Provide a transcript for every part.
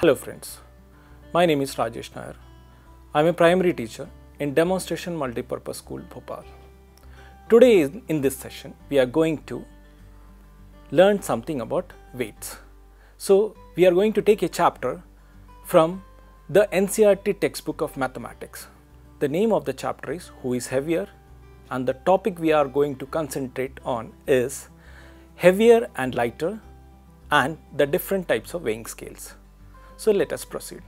Hello friends, my name is Rajesh Nair. I am a primary teacher in Demonstration Multipurpose School, Bhopal. Today in this session, we are going to learn something about weights. So, we are going to take a chapter from the NCERT textbook of mathematics. The name of the chapter is Who is Heavier? And the topic we are going to concentrate on is heavier and lighter and the different types of weighing scales. So let us proceed.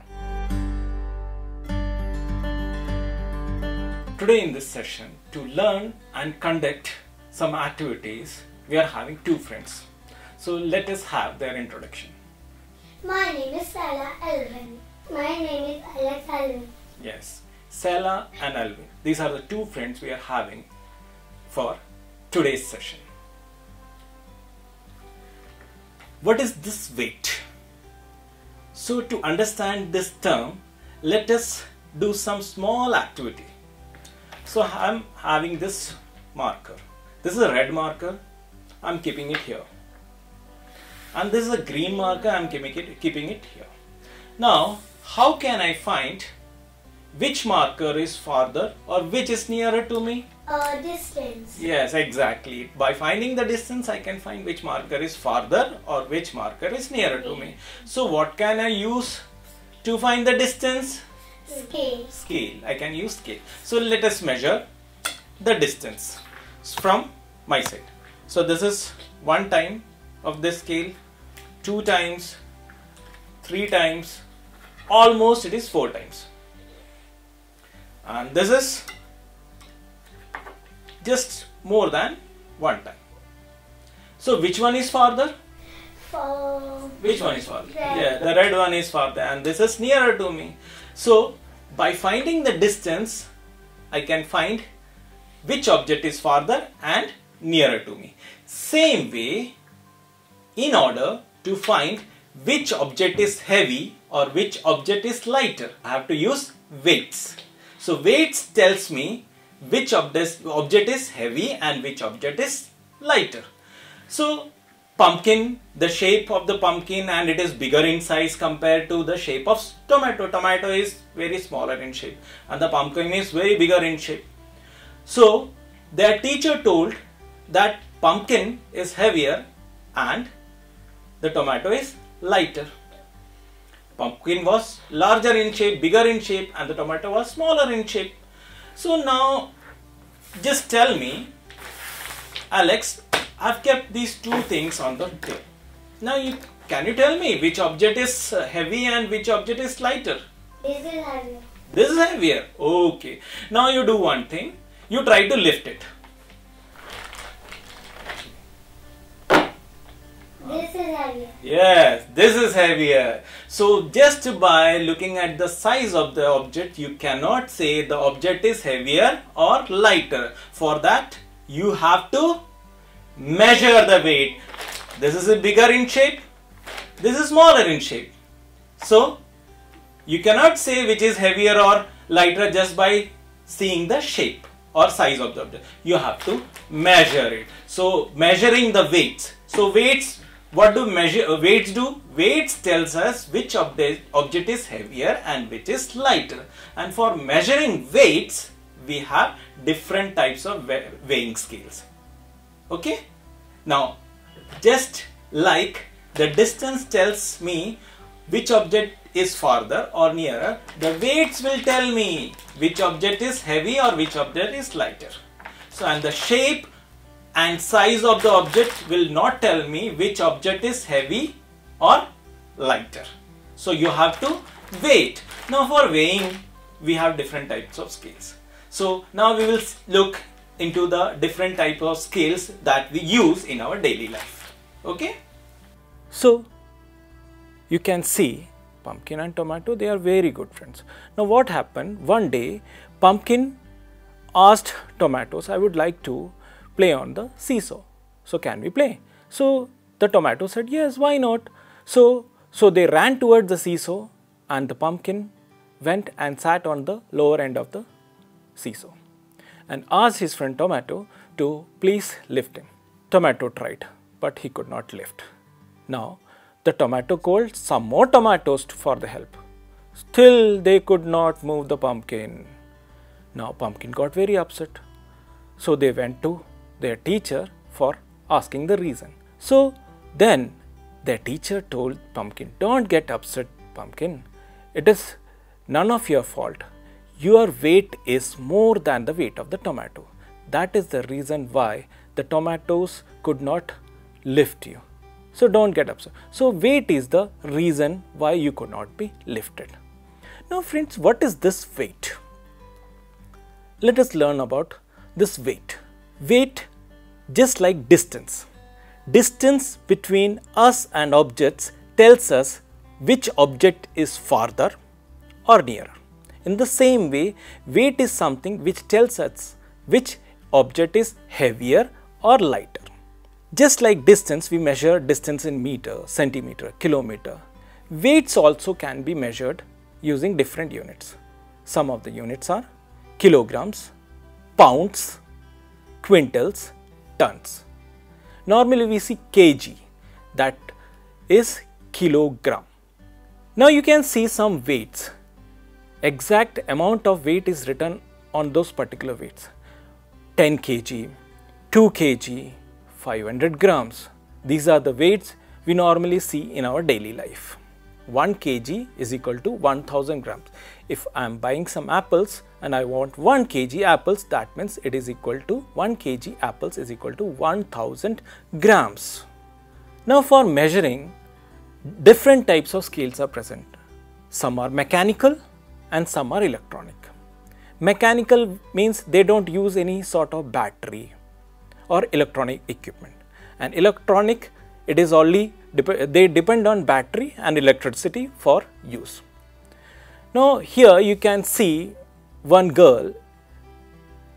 Today in this session, to learn and conduct some activities, we are having two friends. So let us have their introduction. My name is Sela Elvin. My name is Alex Elvin. Yes, Sela and Alvin. These are the two friends we are having for today's session. What is this weight? So, to understand this term, let us do some small activity. So, I'm having this marker. This is a red marker. I'm keeping it here. And this is a green marker. I'm keeping it, keeping it here. Now, how can I find which marker is farther or which is nearer to me? Uh, distance. Yes, exactly. By finding the distance, I can find which marker is farther or which marker is nearer to me. So, what can I use to find the distance? Scale. Scale. I can use scale. So, let us measure the distance from my side. So, this is one time of this scale, two times, three times, almost it is four times. And this is just more than one time. So which one is farther? For Which one is farther? Red. Yeah, the red one is farther and this is nearer to me. So by finding the distance, I can find which object is farther and nearer to me. Same way, in order to find which object is heavy or which object is lighter, I have to use weights. So weights tells me which of this object is heavy and which object is lighter. So pumpkin, the shape of the pumpkin and it is bigger in size compared to the shape of tomato. Tomato is very smaller in shape and the pumpkin is very bigger in shape. So their teacher told that pumpkin is heavier and the tomato is lighter. Pumpkin was larger in shape, bigger in shape, and the tomato was smaller in shape. So now, just tell me, Alex, I've kept these two things on the table. Now, you can you tell me which object is heavy and which object is lighter? this is heavier. This is heavier. Okay. Now you do one thing. You try to lift it. This is heavier. Yes, this is heavier. So just by looking at the size of the object, you cannot say the object is heavier or lighter. For that, you have to measure the weight. This is bigger in shape. This is smaller in shape. So you cannot say which is heavier or lighter just by seeing the shape or size of the object. You have to measure it. So measuring the weights. So weights, what do measure uh, weights do? Weights tells us which object, object is heavier and which is lighter. And for measuring weights, we have different types of weighing scales. Okay? Now, just like the distance tells me which object is farther or nearer, the weights will tell me which object is heavy or which object is lighter. So, and the shape and size of the object will not tell me which object is heavy or lighter. So, you have to weight. Now, for weighing, we have different types of scales. So, now we will look into the different type of scales that we use in our daily life. Okay? So, you can see pumpkin and tomato they are very good friends now what happened one day pumpkin asked tomatoes i would like to play on the seesaw so can we play so the tomato said yes why not so so they ran towards the seesaw and the pumpkin went and sat on the lower end of the seesaw and asked his friend tomato to please lift him tomato tried but he could not lift now The tomato called some more tomatoes for the help. Still, they could not move the pumpkin. Now, pumpkin got very upset. So, they went to their teacher for asking the reason. So, then their teacher told pumpkin, Don't get upset, pumpkin. It is none of your fault. Your weight is more than the weight of the tomato. That is the reason why the tomatoes could not lift you. So don't get upset. So weight is the reason why you could not be lifted. Now friends, what is this weight? Let us learn about this weight. Weight just like distance. Distance between us and objects tells us which object is farther or nearer. In the same way, weight is something which tells us which object is heavier or lighter. Just like distance, we measure distance in meter, centimeter, kilometer. Weights also can be measured using different units. Some of the units are kilograms, pounds, quintals, tons. Normally we see kg that is kilogram. Now you can see some weights. Exact amount of weight is written on those particular weights. 10 kg, 2 kg, 500 grams. These are the weights we normally see in our daily life. 1 kg is equal to 1000 grams. If I am buying some apples and I want 1 kg apples, that means it is equal to 1 kg apples is equal to 1000 grams. Now for measuring, different types of scales are present. Some are mechanical and some are electronic. Mechanical means they don't use any sort of battery or electronic equipment. And electronic, it is only they depend on battery and electricity for use. Now here you can see one girl,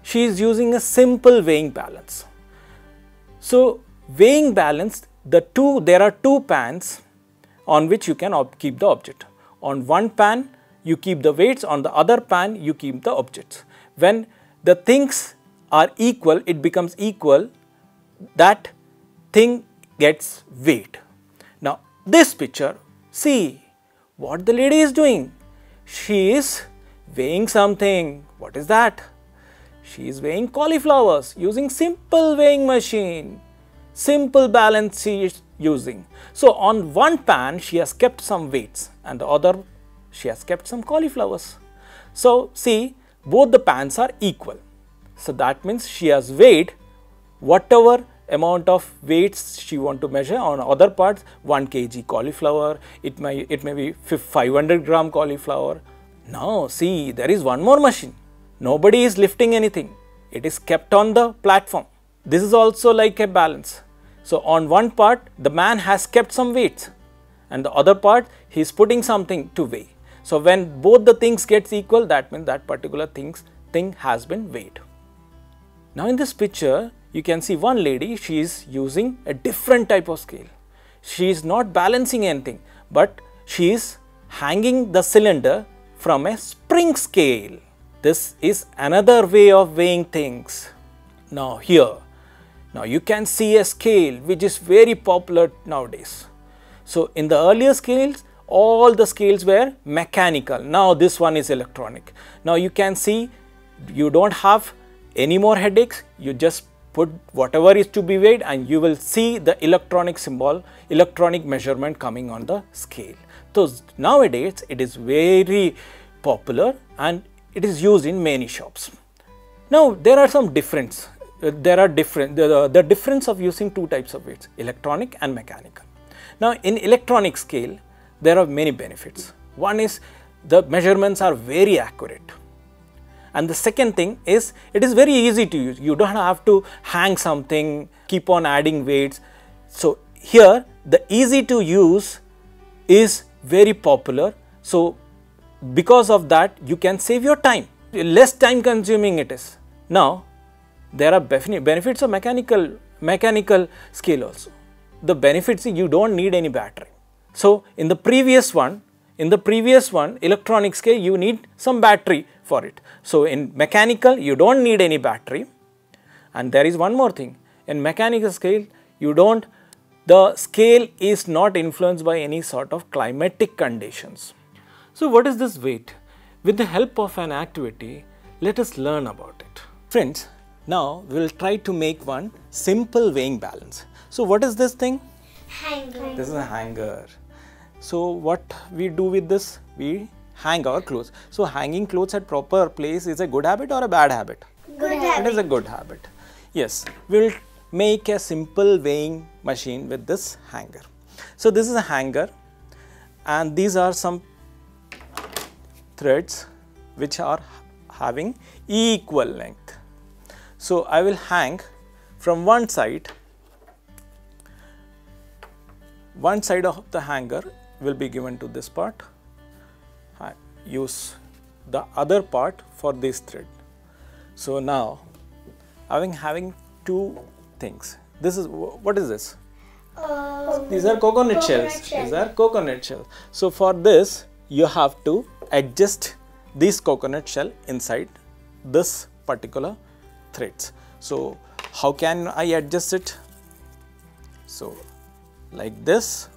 she is using a simple weighing balance. So weighing balance, the two, there are two pans on which you can keep the object. On one pan, you keep the weights, on the other pan you keep the objects. When the things are equal, it becomes equal, that thing gets weight. This picture, see what the lady is doing. She is weighing something. What is that? She is weighing cauliflowers using simple weighing machine. Simple balance she is using. So on one pan she has kept some weights and the other she has kept some cauliflowers. So see both the pans are equal. So that means she has weighed whatever amount of weights she want to measure. On other parts 1 kg cauliflower it may it may be 500 gram cauliflower. Now see there is one more machine. Nobody is lifting anything. It is kept on the platform. This is also like a balance. So on one part the man has kept some weights and the other part he is putting something to weigh. So when both the things gets equal, that means that particular things thing has been weighed. Now in this picture, you can see one lady, she is using a different type of scale. She is not balancing anything, but she is hanging the cylinder from a spring scale. This is another way of weighing things. Now here, now you can see a scale which is very popular nowadays. So in the earlier scales, all the scales were mechanical. Now this one is electronic. Now you can see you don't have any more headaches. You just put whatever is to be weighed and you will see the electronic symbol, electronic measurement coming on the scale. So nowadays it is very popular and it is used in many shops. Now there are some difference. Uh, there are different the, the difference of using two types of weights, electronic and mechanical. Now in electronic scale, there are many benefits. One is the measurements are very accurate. And the second thing is it is very easy to use. You don't have to hang something, keep on adding weights. So here the easy to use is very popular. So because of that you can save your time. Less time consuming it is. Now there are benefits of mechanical mechanical scale also. The benefits you don't need any battery. So in the previous one, in the previous one electronic scale you need some battery for it. So in mechanical you don't need any battery and there is one more thing in mechanical scale you don't the scale is not influenced by any sort of climatic conditions. So, what is this weight? With the help of an activity, let us learn about it. Friends, now we will try to make one simple weighing balance. So, what is this thing? Hanger. This is a hanger. So, what we do with this? We hang our clothes. So, hanging clothes at proper place is a good habit or a bad habit? Good habit. is a good habit. Yes, we'll make a simple weighing machine with this hanger. So this is a hanger and these are some threads which are having equal length. So I will hang from one side, one side of the hanger will be given to this part. Use the other part for this thread. So now, having having two things. This is what is this? Uh, These are coconut, Coconut shells. shell. These are coconut shells. So for this, you have to adjust this coconut shell inside this particular threads. So how can I adjust it? So like this,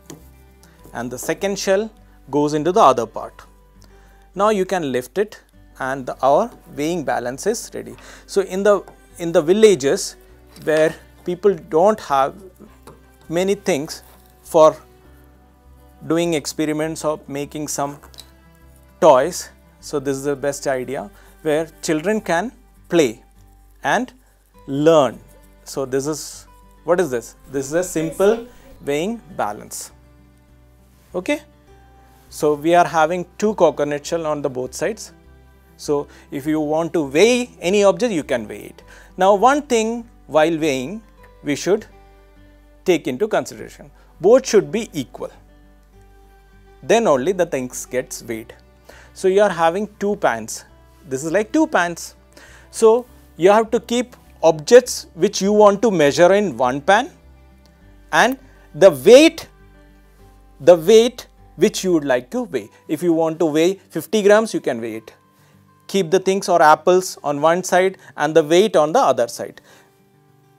and the second shell goes into the other part. Now you can lift it and the, our weighing balance is ready. So in the in the villages where people don't have many things for doing experiments or making some toys. So this is the best idea where children can play and learn. So this is what is this? This is a simple weighing balance. Okay. So we are having two coconut shell on the both sides. So if you want to weigh any object, you can weigh it. Now one thing while weighing, we should take into consideration. Both should be equal. Then only the things gets weighed. So you are having two pans. This is like two pans. So you have to keep objects which you want to measure in one pan and the weight the weight which you would like to weigh. If you want to weigh 50 grams, you can weigh it. Keep the things or apples on one side and the weight on the other side.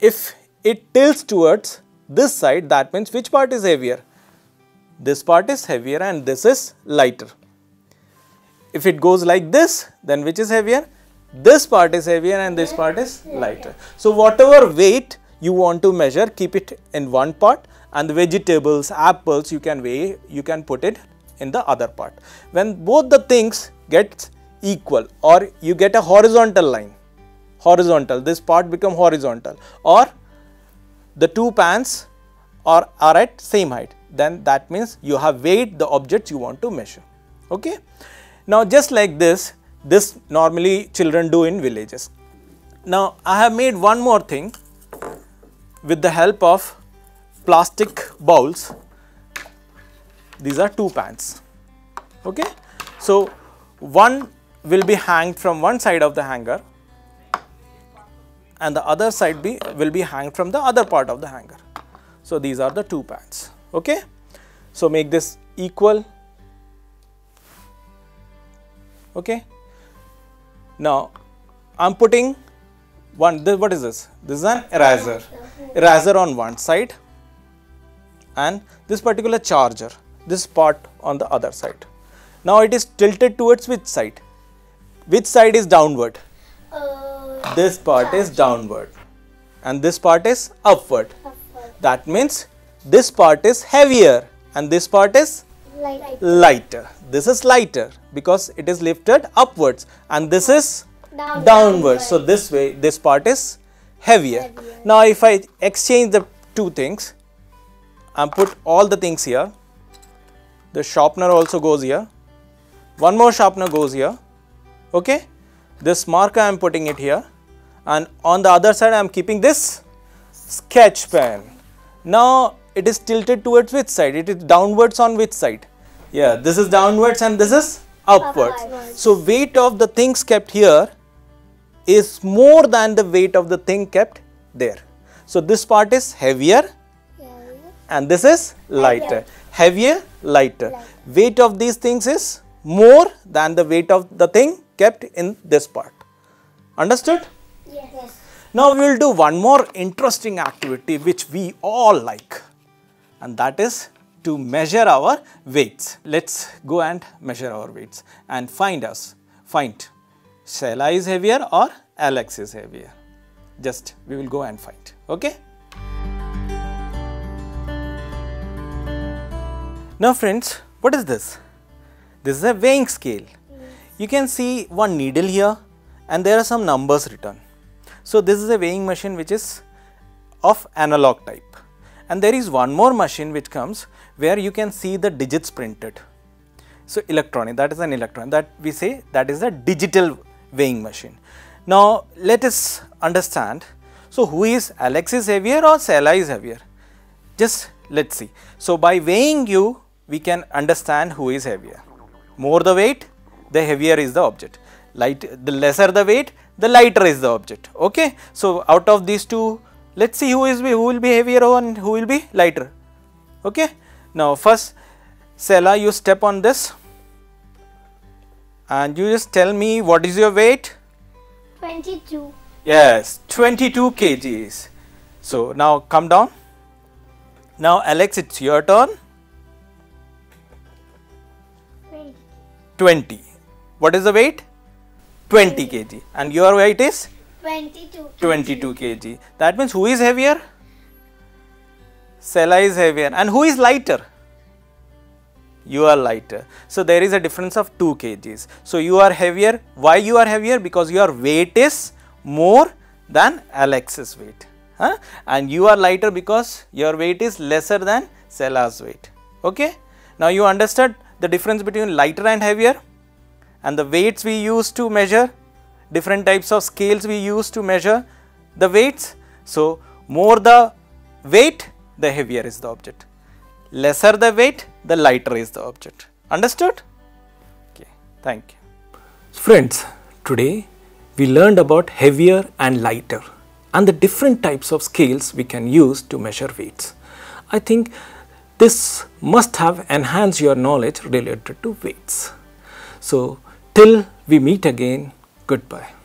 If it tilts towards this side, that means which part is heavier? This part is heavier and this is lighter. If it goes like this, then which is heavier? This part is heavier and this part is lighter. So, whatever weight you want to measure, keep it in one part and the vegetables, apples you can weigh, you can put it in the other part. When both the things get equal or you get a horizontal line, horizontal, this part become horizontal or the two pans are, are at same height, then that means you have weighed the objects you want to measure. Okay. Now just like this, this normally children do in villages. Now I have made one more thing with the help of plastic bowls. These are two pans. Okay. So one will be hanged from one side of the hanger and the other side be will be hanged from the other part of the hanger. So these are the two pans. Okay. So make this equal. Okay. Now I'm putting one. This, what is this? This is an eraser. Eraser on one side, and this particular charger. This part on the other side. Now it is tilted towards which side? Which side is downward? uh, This part is downward, and this part is upward. upward. That means this part is heavier and this part is Like lighter. This is lighter because it is lifted upwards and this is Down- downward. So this way this part is heavier. Heavier. Now if I exchange the two things and put all the things here, the sharpener also goes here. One more sharpener goes here. Okay. This marker I am putting it here and on the other side I am keeping this sketch pen. Now it is tilted towards which side? It is downwards on which side? Yeah, this is downwards and this is upwards. Upwards. So weight of the things kept here is more than the weight of the thing kept there. So this part is heavier. And this is lighter. Lighter. Heavier, lighter. Lighter. Weight of these things is more than the weight of the thing kept in this part. Understood? Yes. Now we will do one more interesting activity which we all like. and that is to measure our weights. Let's go and measure our weights and find us, find Sela is heavier or Alex is heavier. Just we will go and find, okay? Now friends, what is this? This is a weighing scale. You can see one needle here and there are some numbers written. So this is a weighing machine which is of analog type and there is one more machine which comes where you can see the digits printed. So electronic that is an electron that we say that is a digital weighing machine. Now let us understand so who is Alex is heavier or Sela is heavier? Just let us see. So by weighing you we can understand who is heavier. More the weight, the heavier is the object. Light, the lesser the weight, the lighter is the object. Okay. So out of these two, let's see who is who will be heavier and who will be lighter. Okay. Now first, Sela, you step on this, and you just tell me what is your weight. 22. Yes, 22 kgs. So now come down. Now Alex, it's your turn. 20. What is the weight? 20 kg. And your weight is? 22. 22 kg. That means who is heavier? Sela is heavier. And who is lighter? You are lighter. So there is a difference of 2 kgs. So you are heavier. Why you are heavier? Because your weight is more than Alex's weight. Huh? And you are lighter because your weight is lesser than Sela's weight. Okay. Now you understood the difference between lighter and heavier and the weights we use to measure different types of scales we use to measure the weights. So, more the weight the heavier is the object, lesser the weight the lighter is the object. Understood? Okay, thank you. Friends, today we learned about heavier and lighter and the different types of scales we can use to measure weights. I think this must have enhanced your knowledge related to weights. So, till we meet again, goodbye.